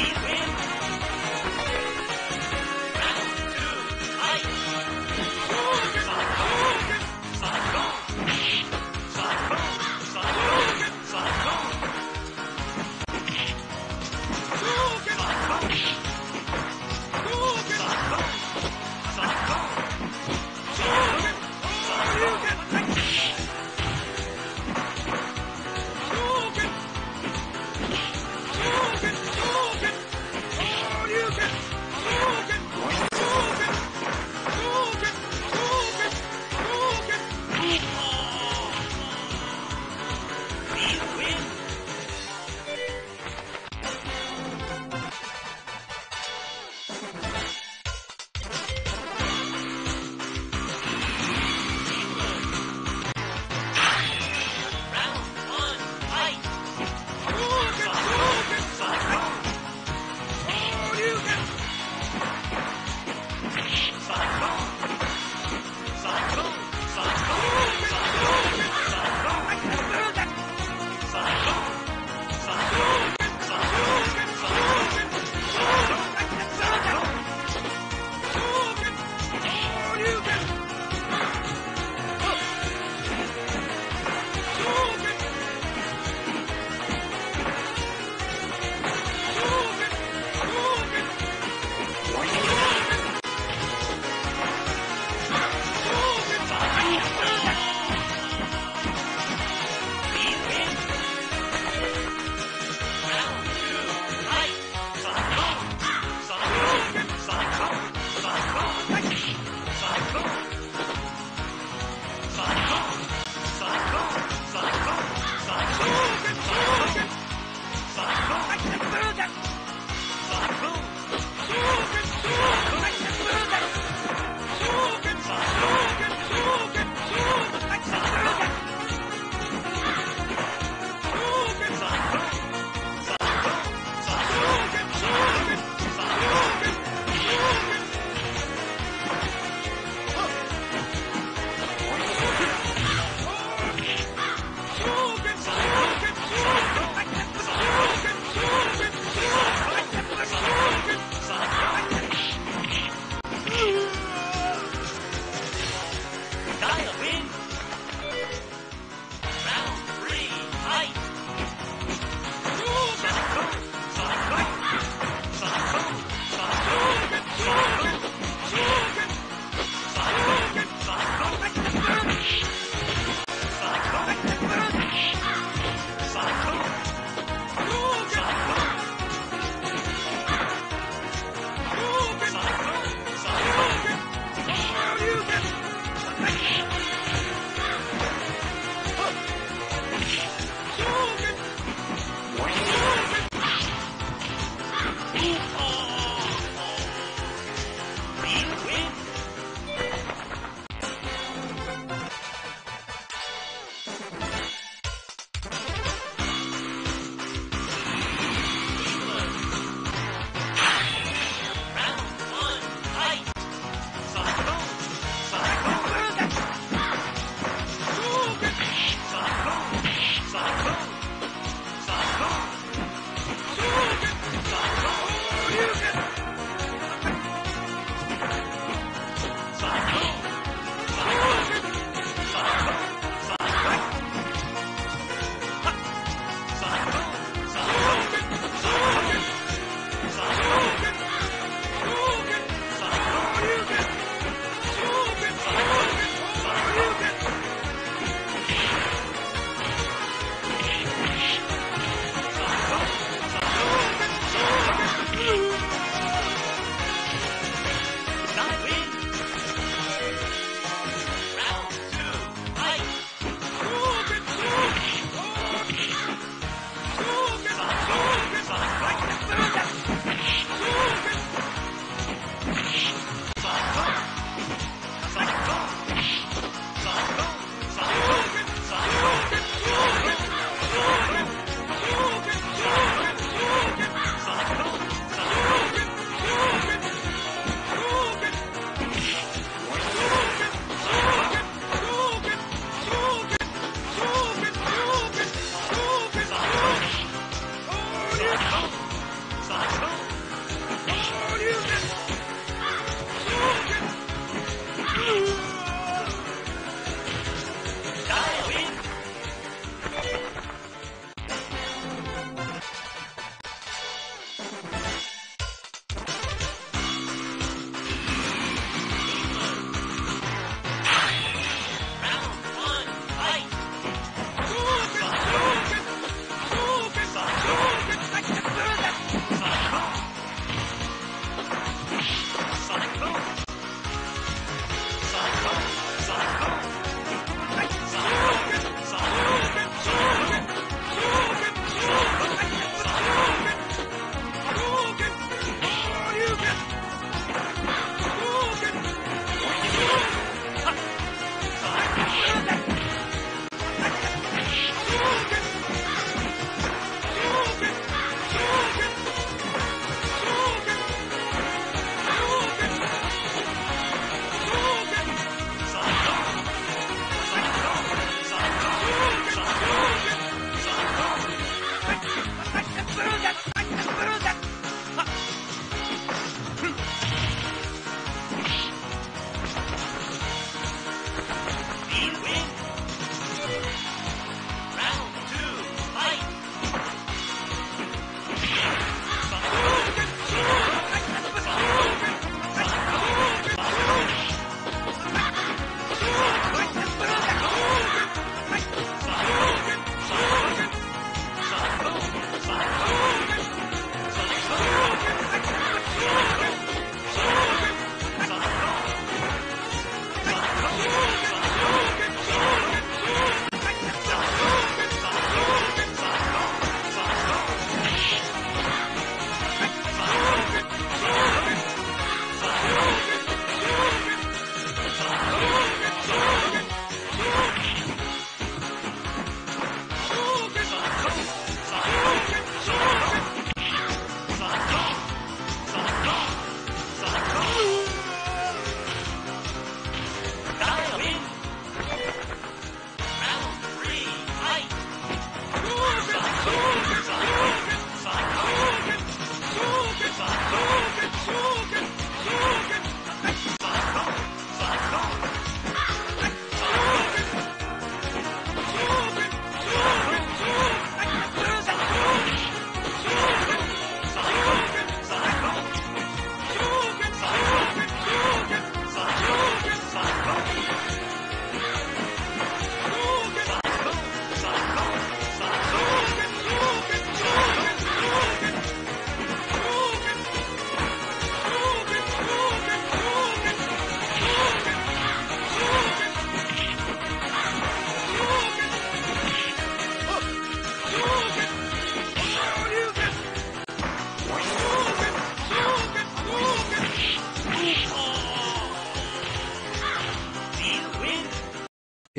Please.